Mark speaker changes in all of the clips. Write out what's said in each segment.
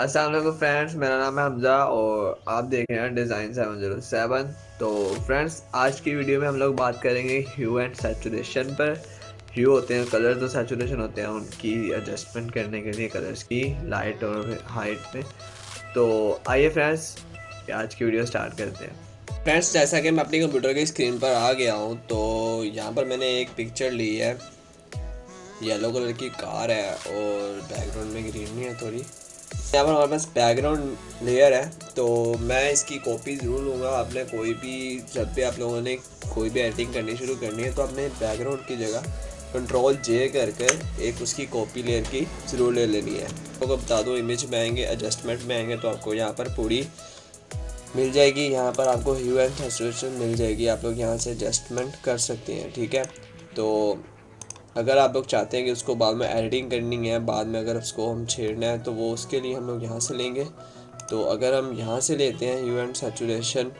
Speaker 1: Aslam friends मेरा नाम है हमज़ा और आप देख रहे हैं डिज़ाइन सेवन ज़ीरो सेवन तो फ्रेंड्स आज की वीडियो में हम लोग बात करेंगे ह्यू एंड सेचुरेशन पर। ह्यू होते हैं कलर तो सेचुरेशन होते हैं उनकी एडजस्टमेंट करने के लिए कलर्स की लाइट और हाइट में तो आइए फ्रेंड्स आज की वीडियो स्टार्ट करते हैं।
Speaker 2: फ्रेंड्स जैसा कि मैं अपनी कंप्यूटर की स्क्रीन पर आ गया हूँ तो यहाँ पर मैंने एक पिक्चर ली है। येलो कलर की कार है और बैकग्राउंड में ग्रीन नहीं है थोड़ी। यहाँ पर हमारे पास बैकग्राउंड लेयर है तो मैं इसकी कॉपी ज़रूर लूँगा। आपने कोई भी, जब भी आप लोगों ने कोई भी एडिटिंग करनी शुरू करनी है तो आपने बैकग्राउंड की जगह कंट्रोल जे कर कर एक उसकी कॉपी लेयर की ज़रूर ले लेनी है। तो बता दूँ इमेज में आएँगे एडजस्टमेंट में आएँगे तो आपको यहाँ पर पूरी मिल जाएगी। यहाँ पर आपको ह्यू एंड मिल जाएगी। आप लोग यहाँ से एडजस्टमेंट कर सकते हैं, ठीक है? तो अगर आप लोग चाहते हैं कि उसको बाद में एडिटिंग करनी है, बाद में अगर उसको हम छेड़ना है तो वो उसके लिए हम लोग यहाँ से लेंगे। तो अगर हम यहाँ से लेते हैं यू एंड सेचुरेशन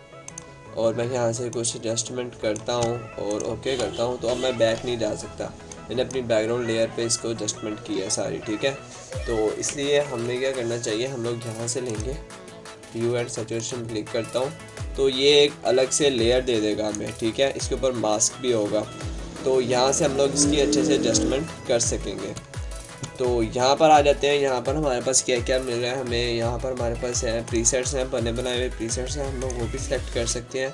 Speaker 2: और मैं यहाँ से कुछ एडजस्टमेंट करता हूँ, और ओके करता हूँ तो अब मैं बैक नहीं जा सकता। मैंने अपनी बैकग्राउंड लेयर पे इसको एडजस्टमेंट की है सारी, ठीक है? तो इसलिए हमें क्या करना चाहिए, हम लोग यहाँ से लेंगे। यू एंड सेचुरेशन क्लिक करता हूँ तो ये एक अलग से लेयर दे देगा हमें, ठीक है? इसके ऊपर मास्क भी होगा। तो यहाँ से हम लोग इसकी अच्छे से एडजस्टमेंट कर सकेंगे। तो यहाँ पर आ जाते हैं। यहाँ पर हमारे पास क्या क्या मिल रहा है हमें? यहाँ पर हमारे पास है प्रीसेट्स हैं, बने बनाए हुए प्रीसेट्स हैं। हम लोग वो भी सिलेक्ट कर सकते हैं।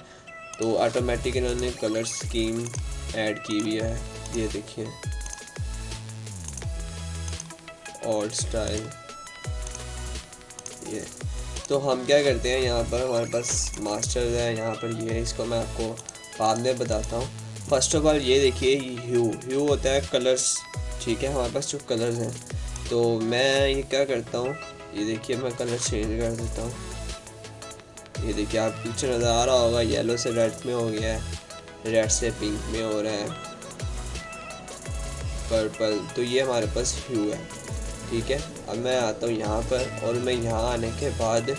Speaker 2: तो ऑटोमेटिक इन्होंने कलर स्कीम ऐड की हुई है। ये देखिए। ओल्ड स्टाइल ये। तो हम क्या करते हैं? यहाँ पर हमारे पास मास्टर्स है। यहाँ पर ये है। इसको मैं आपको बाद में बताता हूँ। फ़र्स्ट ऑफ़ ऑल ये देखिए ह्यू ह्यू होता है कलर्स ठीक है, हमारे पास जो कलर्स हैं। तो मैं ये क्या करता हूँ, ये देखिए, मैं कलर चेंज कर देता हूँ। ये देखिए, आप पीछे नज़र आ रहा होगा येलो से रेड में हो गया है रेड से पिंक में हो रहा है। पर्पल तो ये हमारे पास ह्यू है, ठीक है। अब मैं आता हूँ यहाँ पर, और मैं यहाँ आने के बाद,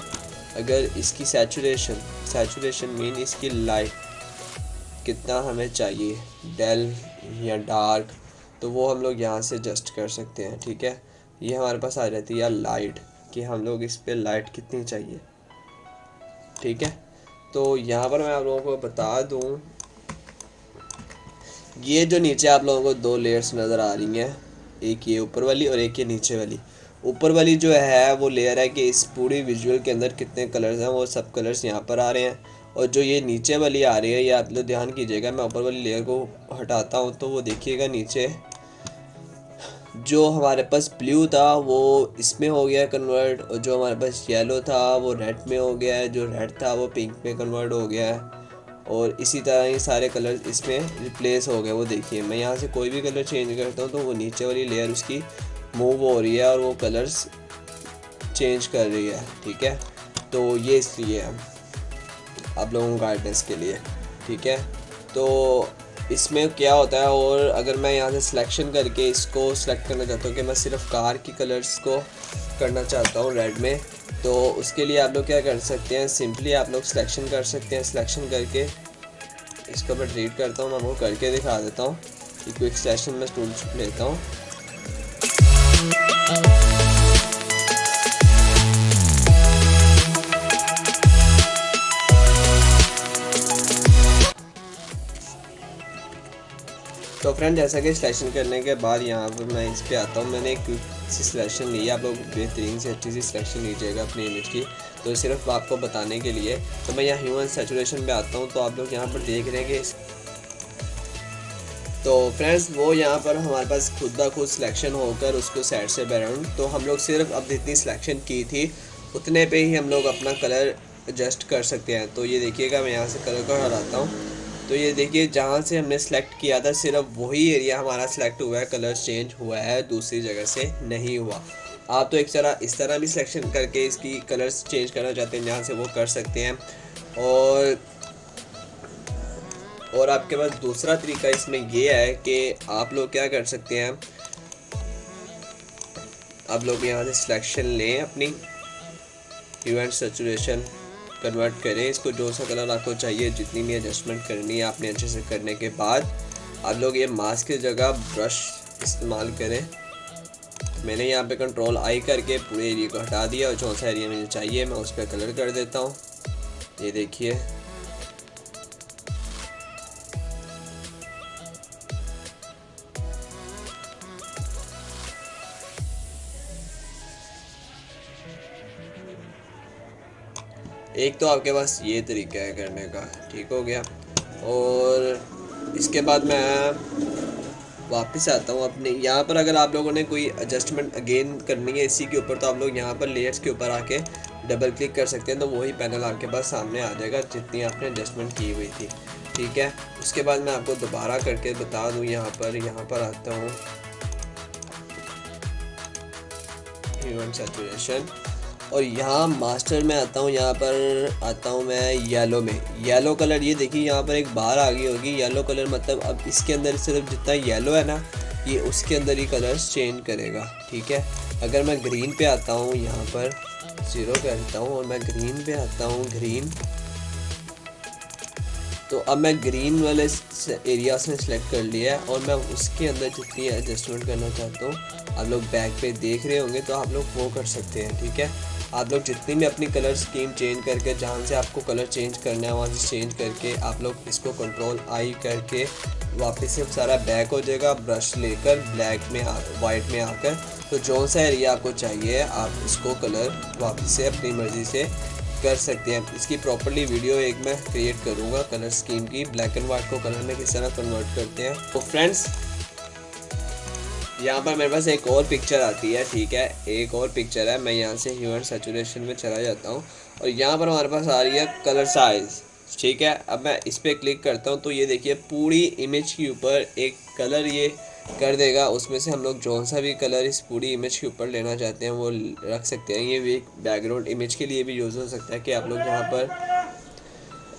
Speaker 2: अगर इसकी सैचुरेशन सैचुरेशन मीन इसकी लाइट कितना हमें चाहिए, डेल या डार्क तो वो हम लोग यहाँ से एडजस्ट कर सकते हैं, ठीक है? ये हमारे पास आ जाती है या लाइट कि हम लोग इस पर लाइट कितनी चाहिए, ठीक है? तो यहाँ पर मैं आप लोगों को बता दूँ, ये जो नीचे आप लोगों को दो लेयर्स नज़र आ रही हैं, एक ये ऊपर वाली और एक ये नीचे वाली। ऊपर वाली जो है, वो लेयर है कि इस पूरी विजुअल के अंदर कितने कलर्स हैं, वो सब कलर्स यहाँ पर आ रहे हैं। और जो ये नीचे वाली आ रही है ये आप लोग ध्यान कीजिएगा, मैं ऊपर वाली लेयर को हटाता हूँ तो वो देखिएगा नीचे। जो हमारे पास ब्लू था, वो इसमें हो गया कन्वर्ट और जो हमारे पास येलो था, वो रेड में हो गया है, जो रेड था, वो पिंक में कन्वर्ट हो गया है। और इसी तरह ये सारे कलर इसमें रिप्लेस हो गए, वो देखिए, मैं यहाँ से कोई भी कलर चेंज करता हूँ तो वो नीचे वाली लेयर उसकी मूव हो रही है, और वो कलर्स चेंज कर रही है, ठीक है? तो ये इसलिए है। आप लोगों को गाइडेंस के लिए, ठीक है? तो इसमें क्या होता है और अगर मैं यहाँ से सिलेक्शन करके इसको सिलेक्ट करना चाहता हूँ कि मैं सिर्फ़ कार की कलर्स को करना चाहता हूँ रेड में तो उसके लिए आप लोग क्या कर सकते हैं? सिंपली आप लोग सिलेक्शन कर सकते हैं सिलेक्शन करके इसको मैं डिलीट करता हूँ, मैं वो करके दिखा देता हूँ क्विक सिलेक्शन में टूल लेता हूँ। तो फ्रेंड जैसा कि सिलेक्शन करने के बाद यहाँ पर मैं इस पर आता हूँ। मैंने एक सी सिलेक्शन ली आप लोग बेहतरीन से अच्छी सी सिलेक्शन लीजिएगा अपनी इमेज की। तो सिर्फ़ आपको बताने के लिए तो मैं यहाँ ह्यूमन सेचुरेशन पे आता हूँ। तो आप लोग यहाँ पर देख रहे हैं कि तो फ्रेंड्स वो यहाँ पर हमारे पास खुद ब खुद सिलेक्शन होकर उसको साइड से बैराउंड तो हम लोग सिर्फ़ अब जितनी सिलेक्शन की थी, उतने पे ही हम लोग अपना कलर एडजस्ट कर सकते हैं। तो ये देखिएगा, मैं यहाँ से कलर को हटाता हूँ। तो ये देखिए, जहाँ से हमने सेलेक्ट किया था, सिर्फ़ वही एरिया हमारा सेलेक्ट हुआ है कलर चेंज हुआ है, दूसरी जगह से नहीं हुआ। आप तो एक तरह, इस तरह भी सिलेक्शन करके इसकी कलर्स चेंज करना चाहते हैं, जहाँ से वो कर सकते हैं। और और आपके पास दूसरा तरीका इसमें ये है कि आप लोग क्या कर सकते हैं, आप लोग यहाँ से सिलेक्शन लें अपनी इवेंट सेचुरेशन कन्वर्ट करें। इसको जो सा कलर आपको चाहिए, जितनी भी एडजस्टमेंट करनी है आपने अच्छे से करने के बाद, आप लोग ये मास्क की जगह ब्रश इस्तेमाल करें। मैंने यहाँ पे कंट्रोल आई करके पूरे एरिया को हटा दिया और चौथा एरिया मुझे चाहिए, मैं उस पर कलर कर देता हूँ। ये देखिए। एक तो आपके पास ये तरीका है करने का, ठीक हो गया। और इसके बाद मैं वापस आता हूँ अपने, यहाँ पर अगर आप लोगों ने कोई एडजस्टमेंट अगेन करनी है इसी के ऊपर तो आप लोग यहाँ पर लेयर्स के ऊपर आके डबल क्लिक कर सकते हैं तो वही पैनल आपके पास सामने आ जाएगा, जितनी आपने एडजस्टमेंट की हुई थी, ठीक है। उसके बाद मैं आपको दोबारा करके बता दूँ, यहाँ पर यहाँ पर आता हूँ। और यहाँ मास्टर में आता हूँ, यहाँ पर आता हूँ मैं येलो में। येलो कलर ये देखिए, यहाँ पर एक बार आ गई होगी। येलो कलर मतलब अब इसके अंदर सिर्फ़ जितना येलो है ना, ये उसके अंदर ही कलर्स चेंज करेगा, ठीक है? अगर मैं ग्रीन पे आता हूँ, यहाँ पर ज़ीरो करता हूँ और मैं ग्रीन पे आता हूँ ग्रीन तो अब मैं ग्रीन वाले एरिया से सिलेक्ट कर लिया है और मैं उसके अंदर जितनी एडजस्टमेंट करना चाहता हूँ, आप लोग बैक पे देख रहे होंगे तो आप लोग वो कर सकते हैं, ठीक है? आप लोग जितनी भी अपनी कलर स्कीम चेंज करके, जहाँ से आपको कलर चेंज करना है, वहाँ से चेंज करके आप लोग इसको कंट्रोल आई करके वापस से सारा बैक हो जाएगा। ब्रश लेकर ब्लैक में आ वाइट में आकर तो जो सा एरिया आपको चाहिए, आप इसको कलर वापस से अपनी मर्ज़ी से कर सकते हैं। इसकी प्रॉपरली वीडियो एक मैं क्रिएट करूँगा कलर स्कीम की। ब्लैक एंड वाइट को कलर में किस तरह कन्वर्ट करते हैं। तो फ्रेंड्स यहाँ पर मेरे पास एक और पिक्चर आती है, ठीक है? एक और पिक्चर है, मैं यहाँ से ह्यूमन सेचुरेशन में चला जाता हूँ और यहाँ पर हमारे पास आ रही है कलर साइज़ ठीक है? अब मैं इस पर क्लिक करता हूँ तो ये देखिए, पूरी इमेज के ऊपर एक कलर ये कर देगा। उसमें से हम लोग जो सा भी कलर इस पूरी इमेज के ऊपर लेना चाहते हैं, वो रख सकते हैं। ये भी एक बैकग्राउंड इमेज के लिए भी यूज़ हो सकता है कि आप लोग यहाँ पर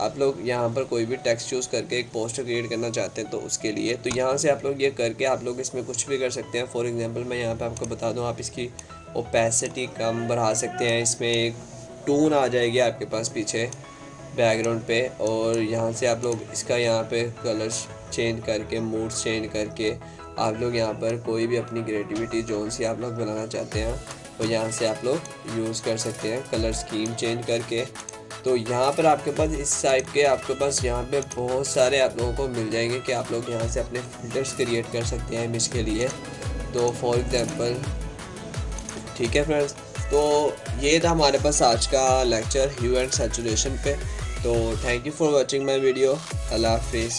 Speaker 2: आप लोग यहाँ पर कोई भी टेक्स्ट चूज़ करके एक पोस्टर क्रिएट करना चाहते हैं तो उसके लिए तो यहाँ से आप लोग ये करके आप लोग इसमें कुछ भी कर सकते हैं। फॉर एग्जांपल मैं यहाँ पे आपको बता दूँ, आप इसकी ओपेसिटी कम बढ़ा सकते हैं। इसमें एक टून आ जाएगी आपके पास पीछे बैकग्राउंड पे और यहाँ से आप लोग इसका यहाँ पे कलर्स चेंज करके मूड्स चेंज करके आप लोग यहाँ पर कोई भी अपनी क्रिएटिविटी जोन सी आप लोग बनाना चाहते हैं। तो यहाँ से आप लोग यूज़ कर सकते हैं। कलर स्कीम चेंज करके तो यहाँ पर आपके पास, इस टाइप के आपके पास यहाँ पे बहुत सारे आप लोगों को मिल जाएँगे कि आप लोग यहाँ से अपने फिल्टर्स क्रिएट कर सकते हैं इमेज के लिए। तो फॉर एग्ज़ाम्पल ठीक है फ्रेंड्स तो ये था हमारे पास आज का लेक्चर ह्यू एंड सेचुरेशन पे। तो thank you for watching my video अल्लाह हाफिज़।